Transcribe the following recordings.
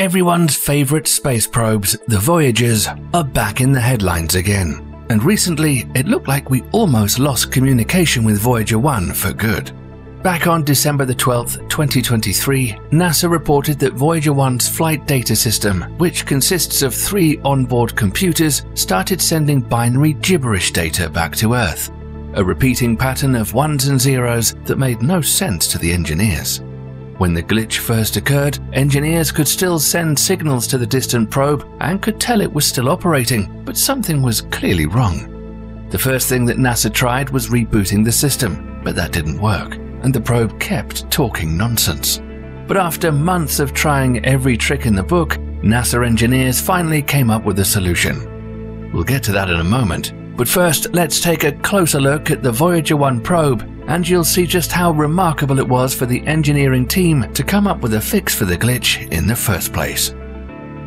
Everyone's favourite space probes, the Voyagers, are back in the headlines again. And recently, it looked like we almost lost communication with Voyager 1 for good. Back on December the 12th, 2023, NASA reported that Voyager 1's flight data system, which consists of three onboard computers, started sending binary gibberish data back to Earth. A repeating pattern of ones and zeros that made no sense to the engineers. When the glitch first occurred, engineers could still send signals to the distant probe and could tell it was still operating, but something was clearly wrong. The first thing that NASA tried was rebooting the system, but that didn't work and the probe kept talking nonsense. But after months of trying every trick in the book, NASA engineers finally came up with a solution. We'll get to that in a moment, but first let's take a closer look at the Voyager 1 probe, and you'll see just how remarkable it was for the engineering team to come up with a fix for the glitch in the first place.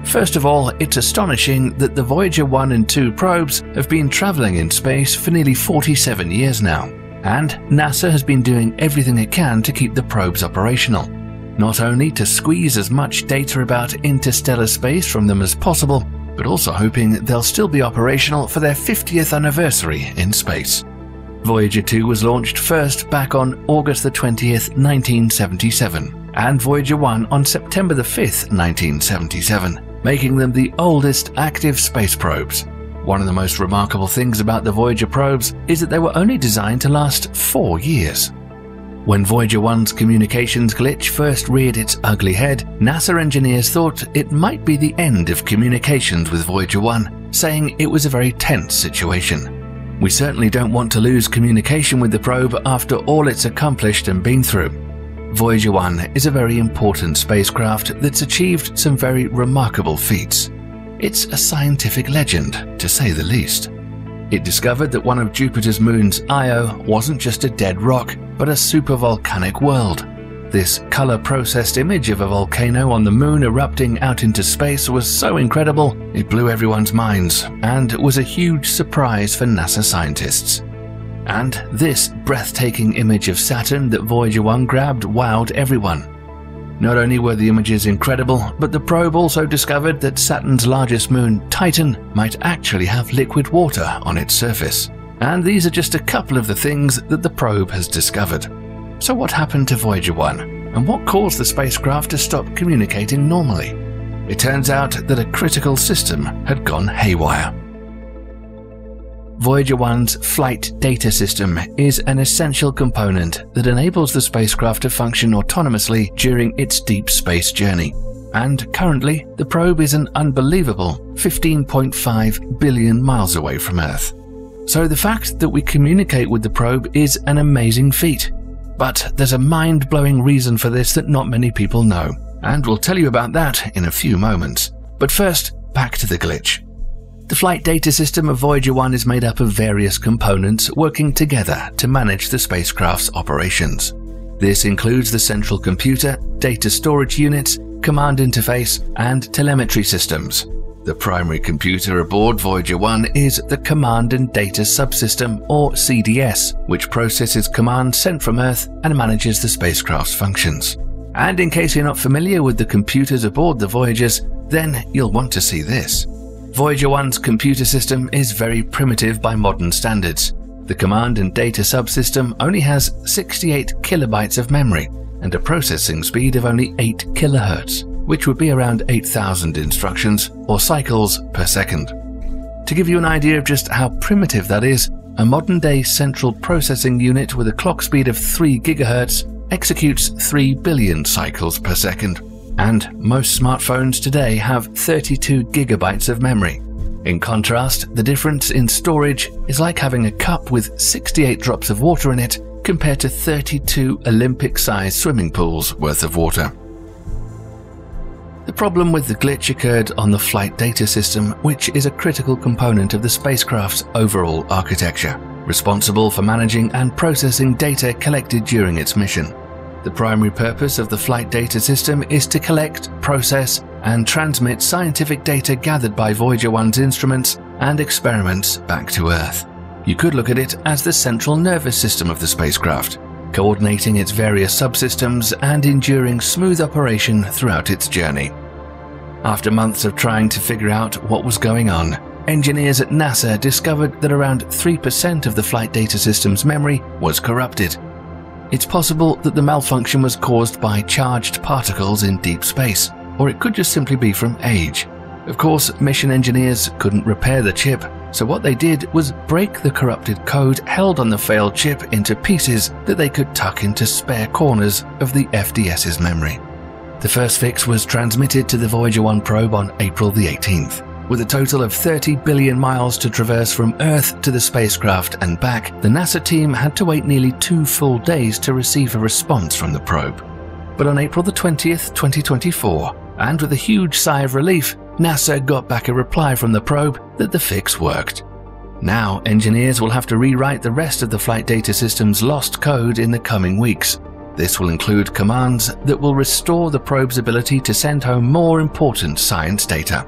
First of all, it's astonishing that the Voyager 1 and 2 probes have been traveling in space for nearly 47 years now and NASA has been doing everything it can to keep the probes operational. Not only to squeeze as much data about interstellar space from them as possible, but also hoping they'll still be operational for their 50th anniversary in space. Voyager 2 was launched first back on August the 20th, 1977, and Voyager 1 on September the 5th, 1977, making them the oldest active space probes. One of the most remarkable things about the Voyager probes is that they were only designed to last four years. When Voyager 1's communications glitch first reared its ugly head, NASA engineers thought it might be the end of communications with Voyager 1, saying it was a very tense situation. We certainly don't want to lose communication with the probe after all it's accomplished and been through. Voyager 1 is a very important spacecraft that's achieved some very remarkable feats. It's a scientific legend, to say the least. It discovered that one of Jupiter's moons, Io, wasn't just a dead rock, but a supervolcanic world. This color processed image of a volcano on the moon erupting out into space was so incredible, it blew everyone's minds and was a huge surprise for NASA scientists. And this breathtaking image of Saturn that Voyager 1 grabbed wowed everyone. Not only were the images incredible, but the probe also discovered that Saturn's largest moon, Titan, might actually have liquid water on its surface. And these are just a couple of the things that the probe has discovered. So, what happened to Voyager 1? And what caused the spacecraft to stop communicating normally? It turns out that a critical system had gone haywire. Voyager 1's flight data system is an essential component that enables the spacecraft to function autonomously during its deep space journey. And currently, the probe is an unbelievable 15.5 billion miles away from Earth. So the fact that we communicate with the probe is an amazing feat. But there's a mind blowing reason for this that not many people know, and we'll tell you about that in a few moments. But first, back to the glitch. The flight data system of Voyager 1 is made up of various components working together to manage the spacecraft's operations. This includes the central computer, data storage units, command interface, and telemetry systems. The primary computer aboard Voyager 1 is the Command and Data Subsystem, or CDS, which processes commands sent from Earth and manages the spacecraft's functions. And in case you're not familiar with the computers aboard the Voyagers, then you'll want to see this. Voyager 1's computer system is very primitive by modern standards. The command and data subsystem only has 68 kilobytes of memory and a processing speed of only 8 kilohertz, which would be around 8,000 instructions or cycles per second. To give you an idea of just how primitive that is, a modern day central processing unit with a clock speed of 3 gigahertz executes 3 billion cycles per second and most smartphones today have 32 gigabytes of memory. In contrast, the difference in storage is like having a cup with 68 drops of water in it compared to 32 Olympic sized swimming pools worth of water. The problem with the glitch occurred on the flight data system, which is a critical component of the spacecraft's overall architecture, responsible for managing and processing data collected during its mission. The primary purpose of the flight data system is to collect, process, and transmit scientific data gathered by Voyager 1's instruments and experiments back to Earth. You could look at it as the central nervous system of the spacecraft, coordinating its various subsystems and enduring smooth operation throughout its journey. After months of trying to figure out what was going on, engineers at NASA discovered that around 3% of the flight data system's memory was corrupted. It's possible that the malfunction was caused by charged particles in deep space, or it could just simply be from age. Of course, mission engineers couldn't repair the chip, so what they did was break the corrupted code held on the failed chip into pieces that they could tuck into spare corners of the FDS's memory. The first fix was transmitted to the Voyager 1 probe on April the 18th. With a total of 30 billion miles to traverse from Earth to the spacecraft and back, the NASA team had to wait nearly two full days to receive a response from the probe. But on April the 20th, 2024, and with a huge sigh of relief, NASA got back a reply from the probe that the fix worked. Now, engineers will have to rewrite the rest of the flight data system's lost code in the coming weeks. This will include commands that will restore the probe's ability to send home more important science data.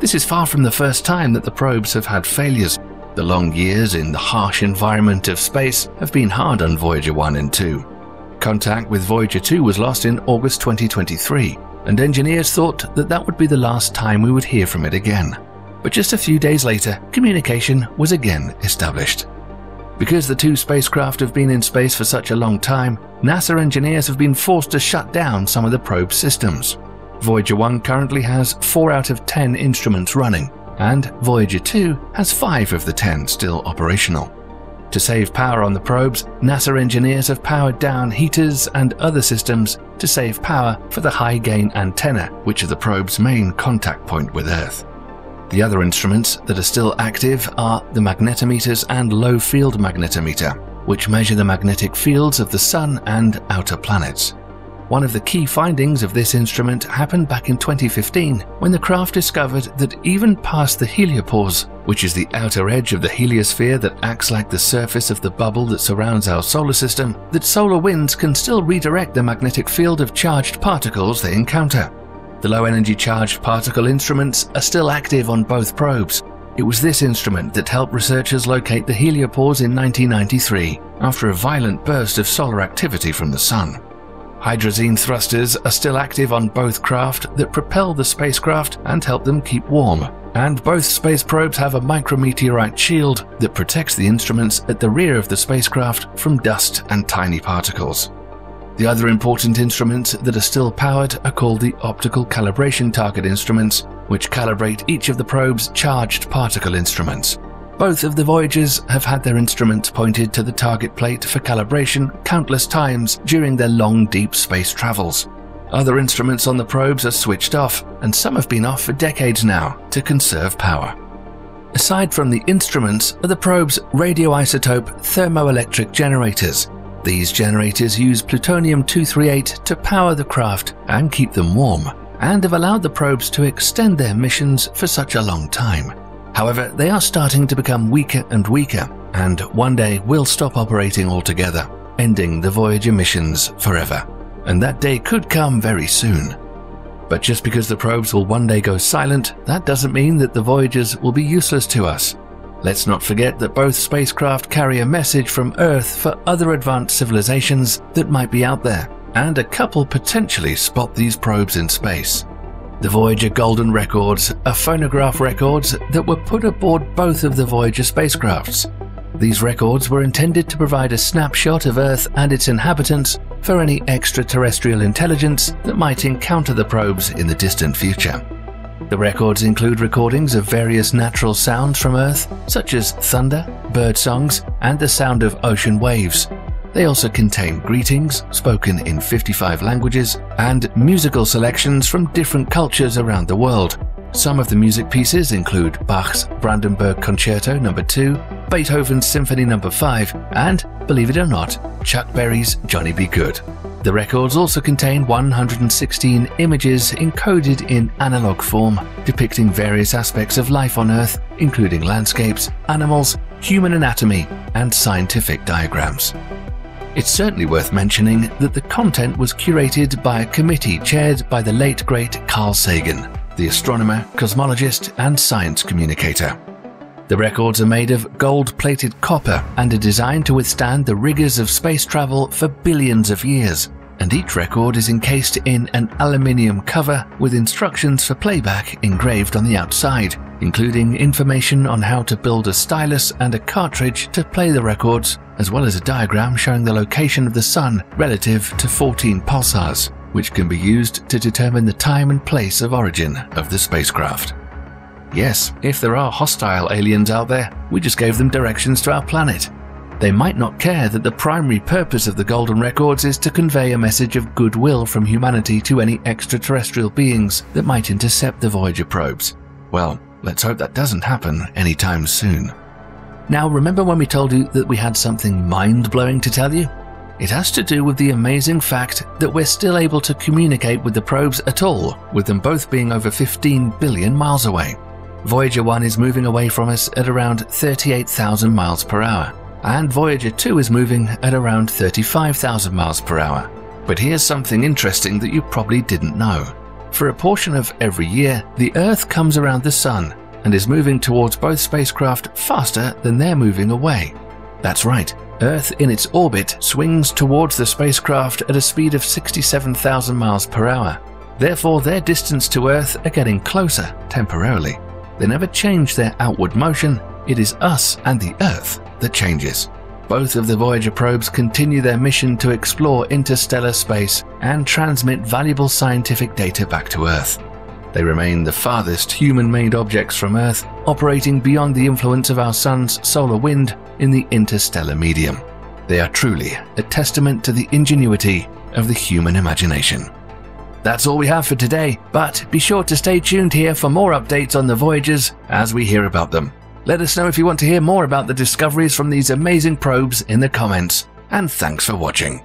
This is far from the first time that the probes have had failures. The long years in the harsh environment of space have been hard on Voyager 1 and 2. Contact with Voyager 2 was lost in August 2023, and engineers thought that that would be the last time we would hear from it again. But just a few days later, communication was again established. Because the two spacecraft have been in space for such a long time, NASA engineers have been forced to shut down some of the probe systems. Voyager 1 currently has 4 out of 10 instruments running, and Voyager 2 has 5 of the 10 still operational. To save power on the probes, NASA engineers have powered down heaters and other systems to save power for the high gain antenna, which are the probe's main contact point with Earth. The other instruments that are still active are the magnetometers and low field magnetometer, which measure the magnetic fields of the Sun and outer planets. One of the key findings of this instrument happened back in 2015 when the craft discovered that even past the heliopause, which is the outer edge of the heliosphere that acts like the surface of the bubble that surrounds our solar system, that solar winds can still redirect the magnetic field of charged particles they encounter. The low energy charged particle instruments are still active on both probes. It was this instrument that helped researchers locate the heliopause in 1993 after a violent burst of solar activity from the Sun. Hydrazine thrusters are still active on both craft that propel the spacecraft and help them keep warm. And both space probes have a micrometeorite shield that protects the instruments at the rear of the spacecraft from dust and tiny particles. The other important instruments that are still powered are called the optical calibration target instruments, which calibrate each of the probe's charged particle instruments. Both of the Voyagers have had their instruments pointed to the target plate for calibration countless times during their long deep space travels. Other instruments on the probes are switched off, and some have been off for decades now to conserve power. Aside from the instruments are the probe's radioisotope thermoelectric generators. These generators use plutonium-238 to power the craft and keep them warm, and have allowed the probes to extend their missions for such a long time. However, they are starting to become weaker and weaker, and one day will stop operating altogether, ending the Voyager missions forever. And that day could come very soon. But just because the probes will one day go silent, that doesn't mean that the Voyagers will be useless to us. Let's not forget that both spacecraft carry a message from Earth for other advanced civilizations that might be out there, and a couple potentially spot these probes in space. The Voyager Golden Records are phonograph records that were put aboard both of the Voyager spacecrafts. These records were intended to provide a snapshot of Earth and its inhabitants for any extraterrestrial intelligence that might encounter the probes in the distant future. The records include recordings of various natural sounds from Earth, such as thunder, bird songs, and the sound of ocean waves, they also contain greetings spoken in 55 languages and musical selections from different cultures around the world. Some of the music pieces include Bach's Brandenburg Concerto No. 2, Beethoven's Symphony No. 5, and, believe it or not, Chuck Berry's Johnny B. Goode. The records also contain 116 images encoded in analog form, depicting various aspects of life on Earth, including landscapes, animals, human anatomy, and scientific diagrams. It's certainly worth mentioning that the content was curated by a committee chaired by the late great Carl Sagan, the astronomer, cosmologist, and science communicator. The records are made of gold plated copper and are designed to withstand the rigors of space travel for billions of years. And each record is encased in an aluminium cover with instructions for playback engraved on the outside, including information on how to build a stylus and a cartridge to play the records, as well as a diagram showing the location of the Sun relative to 14 pulsars, which can be used to determine the time and place of origin of the spacecraft. Yes, if there are hostile aliens out there, we just gave them directions to our planet. They might not care that the primary purpose of the Golden Records is to convey a message of goodwill from humanity to any extraterrestrial beings that might intercept the Voyager probes. Well, let's hope that doesn't happen anytime soon. Now, remember when we told you that we had something mind blowing to tell you? It has to do with the amazing fact that we're still able to communicate with the probes at all, with them both being over 15 billion miles away. Voyager 1 is moving away from us at around 38,000 miles per hour, and Voyager 2 is moving at around 35,000 miles per hour. But here's something interesting that you probably didn't know. For a portion of every year, the Earth comes around the Sun and is moving towards both spacecraft faster than they're moving away. That's right, Earth in its orbit swings towards the spacecraft at a speed of 67,000 miles per hour. Therefore, their distance to Earth are getting closer temporarily. They never change their outward motion, it is us and the Earth that changes. Both of the Voyager probes continue their mission to explore interstellar space and transmit valuable scientific data back to Earth. They remain the farthest human made objects from Earth, operating beyond the influence of our Sun's solar wind in the interstellar medium. They are truly a testament to the ingenuity of the human imagination. That's all we have for today, but be sure to stay tuned here for more updates on the Voyagers as we hear about them. Let us know if you want to hear more about the discoveries from these amazing probes in the comments, and thanks for watching.